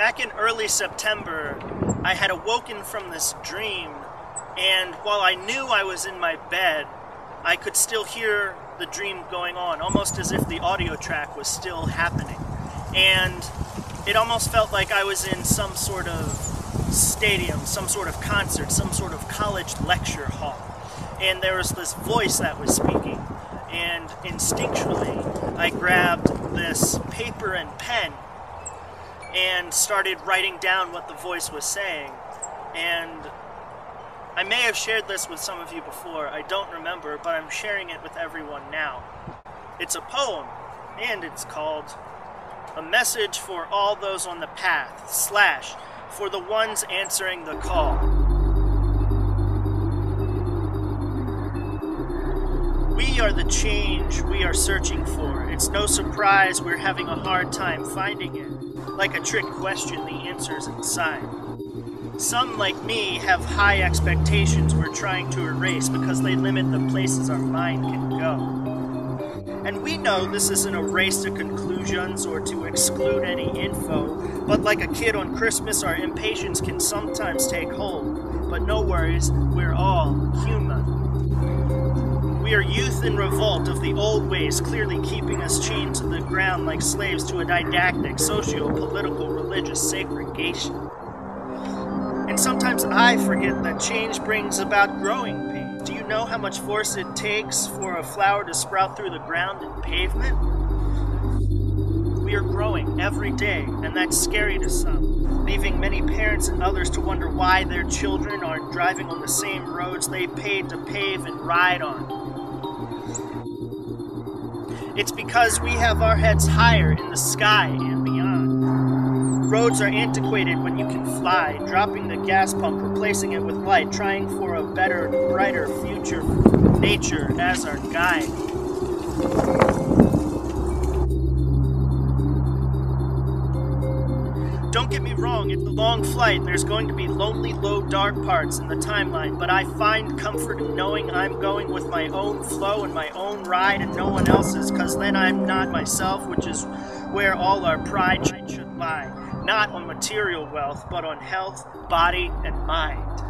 Back in early September, I had awoken from this dream, and while I knew I was in my bed, I could still hear the dream going on, almost as if the audio track was still happening. And it almost felt like I was in some sort of stadium, some sort of concert, some sort of college lecture hall. And there was this voice that was speaking. And instinctually, I grabbed this paper and pen and started writing down what the voice was saying. And I may have shared this with some of you before, I don't remember, but I'm sharing it with everyone now. It's a poem, and it's called A Message for All Those on the Path, slash, for the ones answering the call. We are the change we are searching for. It's no surprise we're having a hard time finding it. Like a trick question, the answer's inside. Some, like me, have high expectations we're trying to erase because they limit the places our mind can go. And we know this isn't a race to conclusions or to exclude any info, but like a kid on Christmas, our impatience can sometimes take hold. But no worries, we're all human. We are youth in revolt of the old ways, clearly keeping us chained to the ground like slaves to a didactic, socio political, religious segregation. And sometimes I forget that change brings about growing pains. Do you know how much force it takes for a flower to sprout through the ground and pavement? We are growing every day, and that's scary to some, leaving many parents and others to wonder why their children aren't driving on the same roads they paid to pave and ride on. It's because we have our heads higher in the sky and beyond. Roads are antiquated when you can fly, dropping the gas pump, replacing it with light, trying for a better, brighter future, nature as our guide. Don't get me wrong, it's a long flight. There's going to be lonely, low, dark parts in the timeline, but I find comfort in knowing I'm going with my own flow and my own ride and no one else's, because then I'm not myself, which is where all our pride should lie. Not on material wealth, but on health, body, and mind.